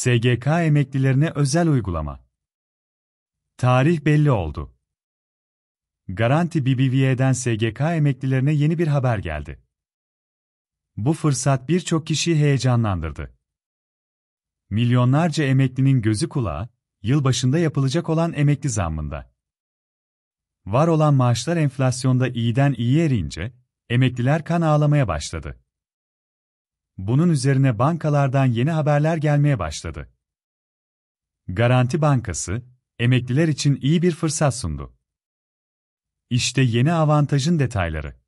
SGK emeklilerine özel uygulama. Tarih belli oldu. Garanti BBVA'den SGK emeklilerine yeni bir haber geldi. Bu fırsat birçok kişiyi heyecanlandırdı. Milyonlarca emeklinin gözü kulağı, yılbaşında yapılacak olan emekli zammında. Var olan maaşlar enflasyonda iyiden iyi eriyince, emekliler kan ağlamaya başladı. Bunun üzerine bankalardan yeni haberler gelmeye başladı. Garanti Bankası, emekliler için iyi bir fırsat sundu. İşte yeni avantajın detayları.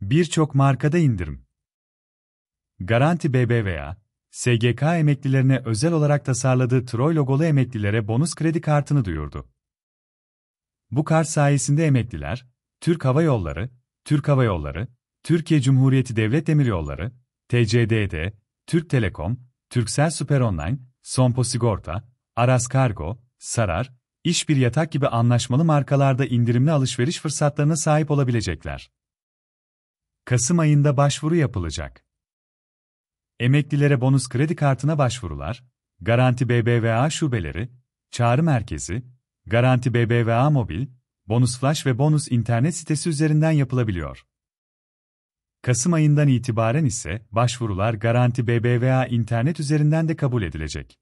Birçok markada indirim. Garanti BBVA, SGK emeklilerine özel olarak tasarladığı Troy logolu emeklilere bonus kredi kartını duyurdu. Bu kart sayesinde emekliler, Türk Hava Yolları, Türk Hava Yolları, Türkiye Cumhuriyeti Devlet Demiryolları, TCDD, Türk Telekom, Türksel Süper Online, Sompo Sigorta, Aras Kargo, Sarar, İş Bir Yatak gibi anlaşmalı markalarda indirimli alışveriş fırsatlarına sahip olabilecekler. Kasım ayında başvuru yapılacak. Emeklilere bonus kredi kartına başvurular, Garanti BBVA şubeleri, çağrı merkezi, Garanti BBVA mobil, Bonus Flash ve Bonus internet sitesi üzerinden yapılabiliyor. Kasım ayından itibaren ise başvurular Garanti BBVA internet üzerinden de kabul edilecek.